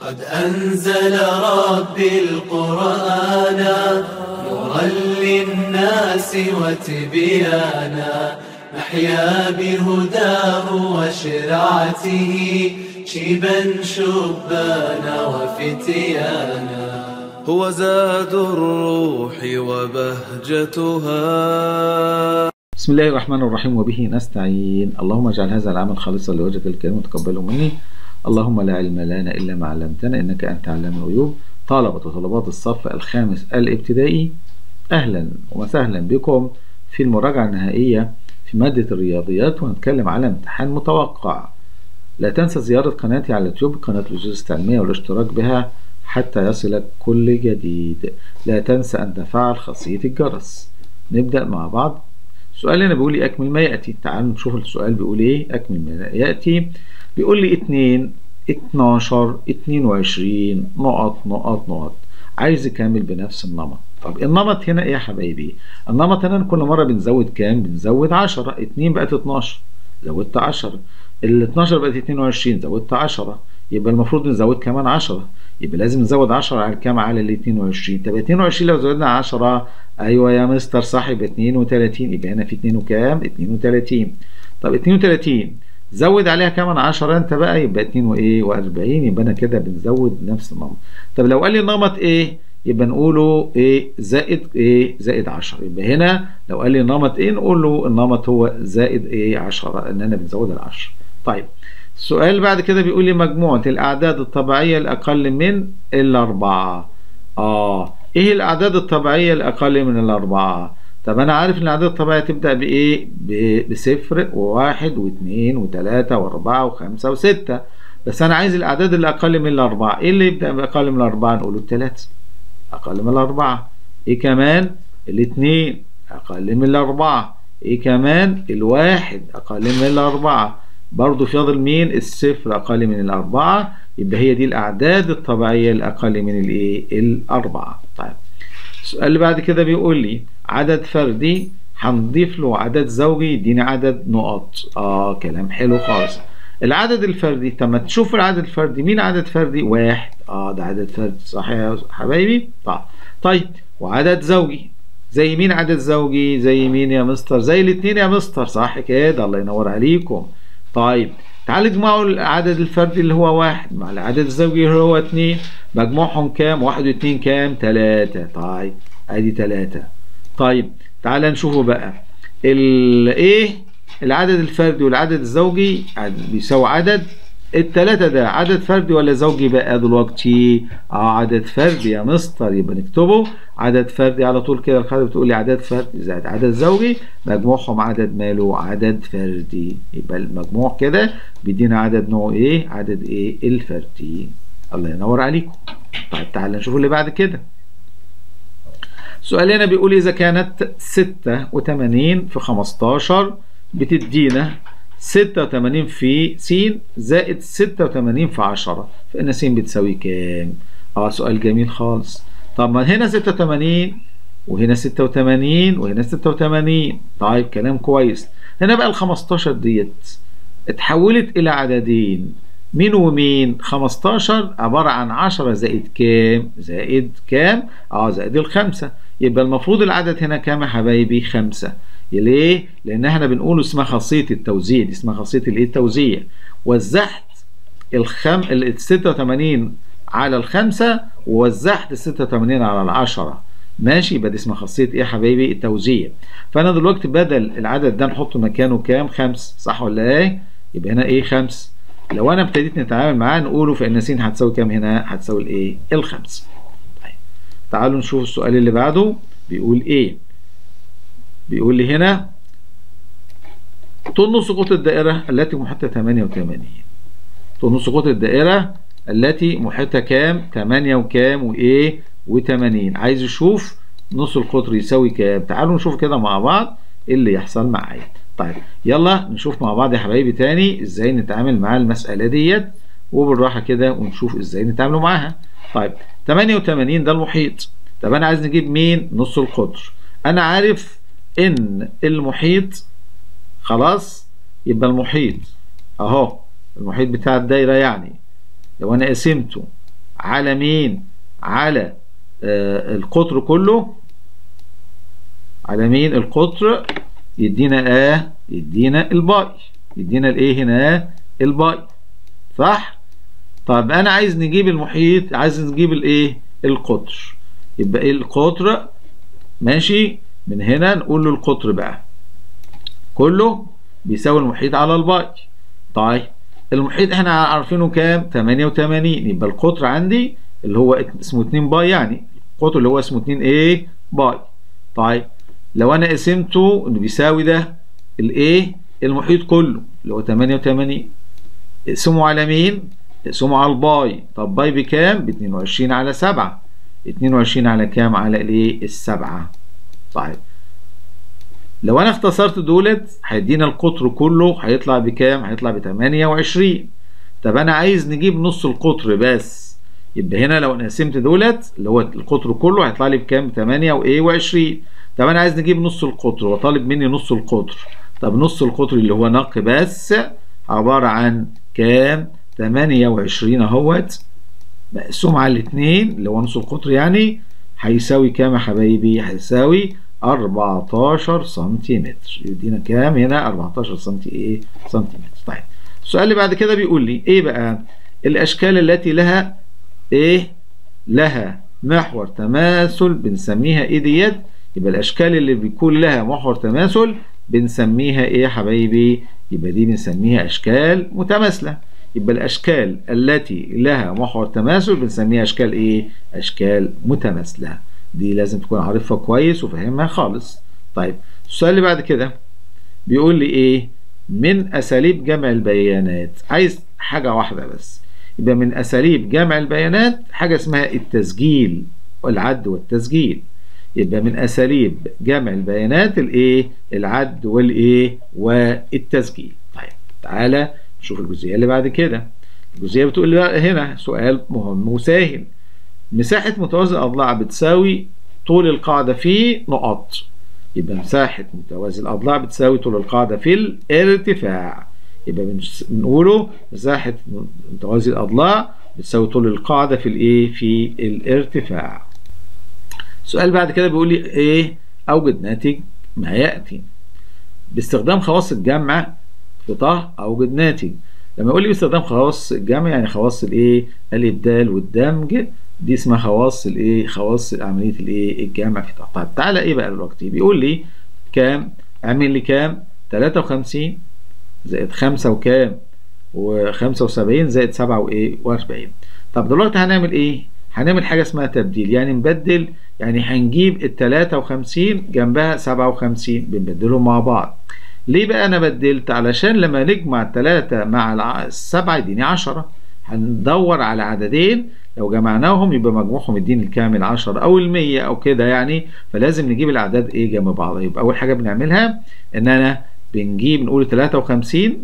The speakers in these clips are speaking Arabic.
قد أنزل ربي القرآن نورا للناس وتبيانا نحيا بهداه وشرعته شيبا شبانا وفتيانا هو زاد الروح وبهجتها. بسم الله الرحمن الرحيم وبه نستعين. اللهم اجعل هذا العمل خالصا لوجهك الكريم وتقبله مني. اللهم لا علم لنا إلا ما علمتنا إنك أنت علام الغيوب. طلبة وطلبات الصف الخامس الابتدائي أهلا وسهلا بكم في المراجعة النهائية في مادة الرياضيات وهنتكلم على امتحان متوقع. لا تنسى زيارة قناتي على اليوتيوب قناة الجزء التعليمية والاشتراك بها حتى يصلك كل جديد. لا تنسى أن تفعل خاصية الجرس. نبدأ مع بعض. السؤال هنا بيقول لي أكمل ما يأتي. تعالوا نشوف السؤال بيقول إيه. أكمل ما يأتي. بيقول لي 2 12 22 نقط نقط نقط. عايز يكمل بنفس النمط. طب النمط هنا إيه يا حبايبي؟ النمط هنا كل مرة بنزود كام؟ بنزود 10 2 بقت 12 زودت 10 ال 12 بقت 22 زودت 10 يبقى المفروض نزود كمان 10 يبقى لازم نزود 10 على كام على ال 22 طب 22 لو زودنا 10 أيوه يا مستر يبقى 32 يبقى هنا في 2 وكام؟ 32 طب 32 زود عليها كمان 10 انت بقى يبقى 2 وايه؟ و40 يبقى أنا كده بنزود نفس النمط. طب لو قال لي النمط إيه؟ يبقى نقوله إيه؟ زائد إيه؟ زائد 10 يبقى هنا لو قال لي النمط إيه نقول له النمط هو زائد إيه؟ 10 ان أنا بنزود ال 10 طيب السؤال بعد كده بيقول لي مجموعة الأعداد الطبيعية الأقل من الأربعة. آه إيه الأعداد الطبيعية الأقل من الأربعة؟ طب أنا عارف إن الأعداد الطبيعية تبدأ بإيه؟ بصفر وواحد واثنين وثلاثة وأربعة وخمسة وستة. بس أنا عايز الأعداد اللي أقل من الأربعة. إيه اللي يبدأ بأقل من الأربعة؟ نقوله الثلاثة. أقل من الأربعة. إيه كمان؟ الاثنين. أقل من الأربعة. إيه كمان؟ الواحد. أقل من الأربعة. برضه فاضل مين؟ الصفر. أقل من الأربعة. يبقى هي دي الأعداد الطبيعية الأقل من الإيه؟ الأربعة. طيب. السؤال اللي بعد كده بيقول لي عدد فردي هنضيف له عدد زوجي يديني عدد نقط. آه كلام حلو خالص. العدد الفردي طب ما تشوف العدد الفردي. مين عدد فردي؟ واحد. آه ده عدد فردي. صح يا حبايبي؟ طيب. طيب وعدد زوجي. زي مين عدد زوجي؟ زي مين يا مستر؟ زي الاثنين يا مستر. صح كده؟ الله ينور عليكم. طيب تعالوا اجمعوا العدد الفردي اللي هو واحد. مع العدد الزوجي اللي هو اتنين. مجموعهم كام؟ واحد واتنين كام؟ تلاتة. طيب ادي تلاتة. طيب تعال نشوفوا بقى. الايه العدد الفردي والعدد الزوجي بيساوي عدد التلاتة ده. عدد فردي ولا زوجي بقى؟ دلوقتي آه عدد فردي يا مستر. يبقى نكتبه. عدد فردي على طول كده الخالة بتقول لي عدد فردي زائد عدد زوجي. مجموعهم عدد ماله؟ عدد فردي. يبقى المجموع كده بيدينا عدد نوعه إيه عدد إيه الفردي. الله ينور عليكم. طيب تعال نشوف اللي بعد كده. سؤالنا بيقول إذا كانت 86 في 15 بتدينا 86 في س زائد 86 في 10 فإن س بتساوي كام؟ آه سؤال جميل خالص. طب ما هنا 86 وهنا 86 وهنا 86 طيب كلام كويس. هنا بقى ال 15 ديت اتحولت إلى عددين. مين ومين؟ 15 عبارة عن 10 زائد كام؟ زائد كام؟ آه زائد الخمسة. يبقى المفروض العدد هنا كام يا حبايبي؟ خمسة. ليه؟ لأن إحنا بنقول اسمها خاصية التوزيع. دي اسمها خاصية الإيه؟ التوزيع. وزعت الخم ال 86 على الخمسة ووزعت ال 86 على العشرة. ماشي؟ يبقى دي اسمها خاصية إيه يا حبايبي؟ التوزيع. فأنا دلوقتي بدل العدد ده نحط مكانه كام؟ خمس. صح ولا إيه؟ يبقى هنا إيه؟ خمس. لو أنا ابتديت نتعامل معاه نقوله فان س هتساوي كام هنا؟ هتساوي الإيه؟ الخمس. تعالوا نشوف السؤال اللي بعده. بيقول إيه؟ بيقول لي هنا نص قطر الدائرة التي محيطها 88 طول نص قطر الدائرة التي محيطها كام؟ 8 وكام؟ وإيه؟ و80 عايز يشوف نص القطر يساوي كام؟ تعالوا نشوف كده مع بعض إيه اللي يحصل معايا. طيب يلا نشوف مع بعض يا حبايبي تاني إزاي نتعامل مع المسألة ديت. وبالراحة كده ونشوف إزاي نتعاملوا معاها. طيب 88 ده المحيط. طب أنا عايز نجيب مين؟ نص القطر. أنا عارف إن المحيط خلاص يبقى المحيط أهو المحيط بتاع الدايرة يعني. لو أنا قسمته على مين؟ على آه القطر كله على مين؟ القطر يدينا آه يدينا ال pi. يدينا الإيه هنا؟ ال pi. صح؟ طب أنا عايز نجيب المحيط عايز نجيب الإيه؟ القطر. يبقى إيه القطر؟ ماشي من هنا نقول له القطر بقى. كله بيساوي المحيط على ال pi. طيب المحيط إحنا عارفينه كام؟ 88 يبقى القطر عندي اللي هو اسمه 2 pi يعني القطر اللي هو اسمه 2 إيه؟ pi. طيب لو أنا قسمته انه بيساوي ده الإيه؟ المحيط كله اللي هو 88 اقسمه على مين؟ اقسمه على ال pi. طب pi بكام؟ ب 22 على 7 22 على كام؟ على الايه؟ السبعة. طيب. لو أنا اختصرت دولت هيدينا القطر كله هيطلع بكام؟ هيطلع ب 28 طب أنا عايز نجيب نص القطر بس. يبقى هنا لو قسمت دولت اللي هو القطر كله هيطلع لي بكام؟ 8 وايه و20 طب أنا عايز نجيب نص القطر وطالب مني نص القطر. طب نص القطر اللي هو نق بس عبارة عن كام؟ 28 اهوت. مقسوم على الاثنين اللي هو نص القطر يعني هيساوي كام يا حبايبي؟ هيساوي 14 سنتيمتر. يدينا كام هنا؟ 14 سنتي إيه؟ سنتيمتر. طيب السؤال اللي بعد كده بيقول لي إيه بقى؟ الأشكال التي لها إيه؟ لها محور تماثل بنسميها إيه ديت؟ يبقى الأشكال اللي بيكون لها محور تماثل بنسميها إيه يا حبايبي؟ يبقى دي بنسميها أشكال متماثلة. يبقى الأشكال التي لها محور تماثل بنسميها أشكال إيه؟ أشكال متماثلة. دي لازم تكون عارفها كويس وفاهمها خالص. طيب السؤال اللي بعد كده بيقول لي إيه؟ من أساليب جمع البيانات. عايز حاجة واحدة بس. يبقى من أساليب جمع البيانات حاجة اسمها التسجيل والعد والتسجيل. يبقى من أساليب جمع البيانات الإيه؟ العد والإيه؟ والتسجيل. طيب تعالى نشوف الجزئية اللي بعد كده. الجزئية بتقول هنا سؤال مهم وسهل مساحة متوازي الأضلاع بتساوي طول القاعدة في نقط يبقى مساحة متوازي الأضلاع بتساوي طول القاعدة في الارتفاع. يبقى بنقوله مساحة متوازي الأضلاع بتساوي طول القاعدة في الإيه؟ في الارتفاع. السؤال بعد كده بيقول لي إيه؟ أوجد ناتج ما يأتي. باستخدام خواص الجمع طه اوجد ناتج لما يقول لي باستخدام خواص الجمع يعني خواص الإيه؟ الإبدال والدمج. دي اسمها خواص الإيه؟ خواص عملية الإيه؟ الجمع في طه طيب تعالى إيه بقى دلوقتي؟ بيقول لي كام؟ اعمل لي كام؟ 53 زائد 5 وكام؟ و75 زائد 7 وإيه؟ و40 طب دلوقتي هنعمل إيه؟ هنعمل حاجة اسمها تبديل. يعني نبدل يعني هنجيب ال 53 جنبها 57 بنبدلهم مع بعض. ليه بقى أنا بدلت؟ علشان لما نجمع الثلاثة مع السبعة يديني 10 هندور على عددين. لو جمعناهم يبقى مجموعهم يديني الكامل 10 أو ال 100 أو كده يعني. فلازم نجيب الأعداد إيه جنب بعض يبقى أول حاجة بنعملها إن أنا بنجيب نقول 53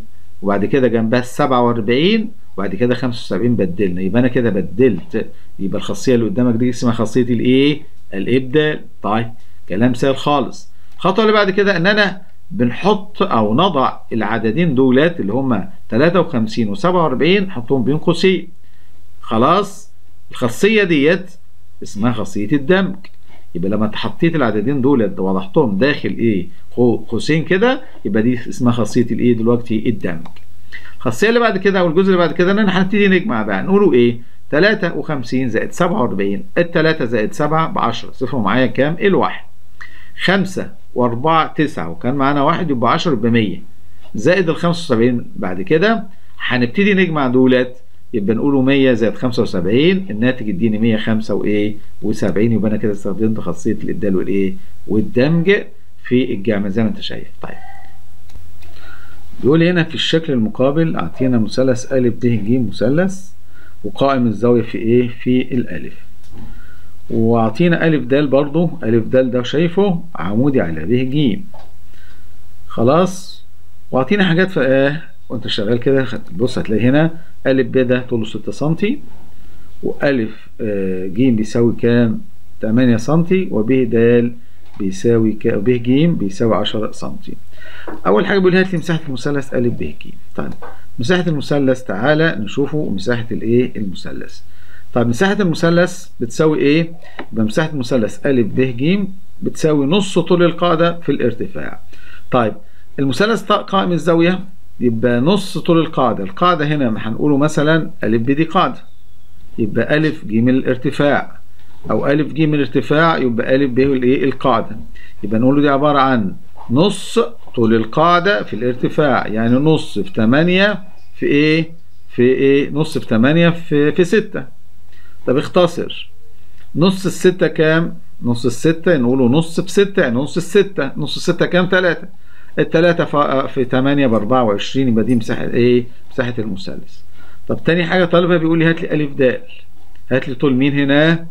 وبعد كده جنبها 47 وبعد كده 75 بدلنا. يبقى أنا كده بدلت. يبقى الخاصية اللي قدامك دي اسمها خاصية الإيه؟ الإبدال. طيب كلام سهل خالص. الخطوة اللي بعد كده إن أنا بنحط أو نضع العددين دولات اللي هم 53 و47 نحطهم بين قوسين. خلاص؟ الخاصية ديت اسمها خاصية الدمج. يبقى لما حطيت العددين دولت وضحتهم داخل إيه؟ قوسين كده يبقى دي اسمها خاصية الإيه دلوقتي؟ الدمج. الخاصية اللي بعد كده أو الجزء اللي بعد كده إن إحنا هنبتدي نجمع بقى. نقوله إيه؟ 53 زائد 47 التلاتة زائد 7 ب 10 صفروا معايا كام؟ الواحد. 5 و4 9 وكان معانا واحد يبقى 10 يبقى 100 زائد ال 75 بعد كده هنبتدي نجمع دولت يبقى نقوله 100 زائد 75 الناتج يديني 105 وايه و70 يبقى أنا كده استخدمت خاصية الإبدال والإيه والدمج في الجمع زي ما أنت شايف. طيب. بيقول هنا في الشكل المقابل أعطينا مثلث ا ب ج مثلث وقائم الزاوية في إيه؟ في الألف. واعطينا ألف د برضو. ألف د ده شايفه عمودي على ب ج خلاص. واعطينا حاجات في آه وانت شغال كده بص هتلاقي هنا ألف ب ده طوله 6 سم وألف آه ج بيساوي كام؟ 8 سم وب د بيساوي ك... ب ج بيساوي 10 سم أول حاجة بيقول هات لي مساحة المثلث ا ب ج طيب مساحة المثلث تعالى نشوفه مساحة الإيه؟ المثلث. طيب مساحة المثلث بتساوي إيه؟ يبقى مساحة المثلث أ ب ج بتساوي نص طول القاعدة في الارتفاع. طيب المثلث قائم الزاوية يبقى نص طول القاعدة، القاعدة هنا هنقوله مثلا أ ب دي قاعدة. يبقى أ ج الارتفاع أو أ ج الارتفاع يبقى أ ب الايه؟ القاعدة. يبقى نقوله دي عبارة عن نص طول القاعدة في الارتفاع، يعني نص في 8 في إيه؟ في إيه؟ نص في 8 في في 6. طب اختصر نص الستة كام؟ نص الستة نقوله نص في ستة يعني نص الستة نص الستة كام؟ تلاتة التلاتة في تمانية بأربعة وعشرين يبقى دي مساحة إيه؟ مساحة المثلث طب تاني حاجة طالبها بيقول لي هات لي ألف د هات لي طول مين هنا؟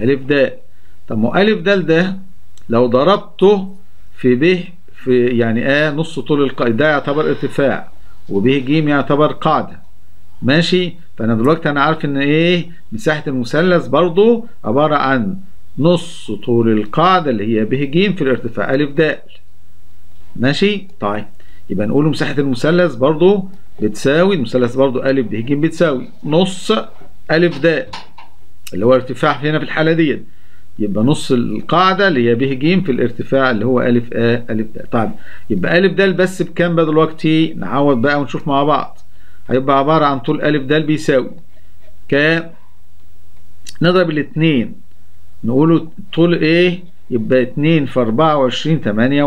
ألف د طب ما ألف د ده لو ضربته في ب في يعني آه نص طول القاعدة ده يعتبر ارتفاع وب ج يعتبر قاعدة ماشي فأنا دلوقتي أنا عارف إن إيه مساحة المثلث برضو عبارة عن نص طول القاعدة اللي هي ب ج في الارتفاع ا د ماشي؟ طيب. يبقى نقول مساحة المثلث برضو بتساوي المثلث برضو ا ب ج بتساوي نص ا د اللي هو ارتفاع هنا في الحالة ديت يبقى نص القاعدة اللي هي ب ج في الارتفاع اللي هو ا ا ا د طيب. يبقى ا د بس بكام بقى دلوقتي؟ نعوض بقى ونشوف مع بعض. هيبقى عبارة عن طول أ د بيساوي. ك نضرب الاتنين. نقوله طول إيه يبقى اتنين في أربعة وعشرين تمانية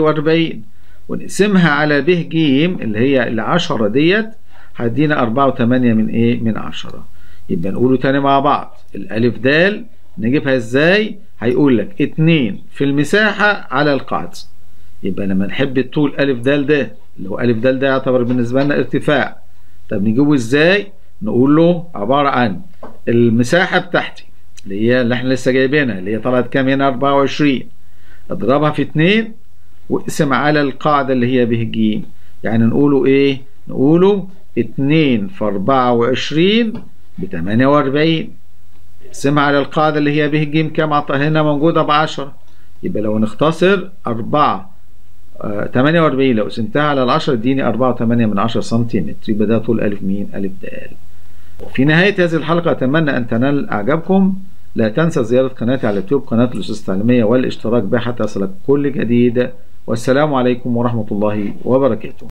وأربعين. ونقسمها على ب ج اللي هي العشرة ديت. هتدينا أربعة وتمانية من إيه من عشرة. يبقى نقوله تاني مع بعض. الألف د نجيبها إزاي؟ هيقول لك اتنين في المساحة على القاعدة. يبقى لما نحب الطول أ د ده اللي هو أ د ده يعتبر بالنسبة لنا ارتفاع. طب نجيبه إزاي؟ نقول له عبارة عن المساحة بتاعتي اللي هي اللي إحنا لسه جايبينها اللي هي طلعت كام هنا؟ 24 أضربها في 2 واقسم على القاعدة اللي هي ب ج يعني نقوله إيه؟ نقوله 2 في 24 ب 48 اقسمها على القاعدة اللي هي ب ج كام؟ هنا موجودة ب 10 يبقى لو نختصر 4 48 لو قسمتها على ال 10 اديني 4.8 من 10 سنتيمتر يبقى ده طول ألف مين؟ ألف د في نهاية هذه الحلقة أتمنى أن تنال إعجابكم. لا تنسى زيارة قناتي على اليوتيوب قناة الأستاذ التعليمية والاشتراك بها حتى يصلك كل جديد. والسلام عليكم ورحمة الله وبركاته.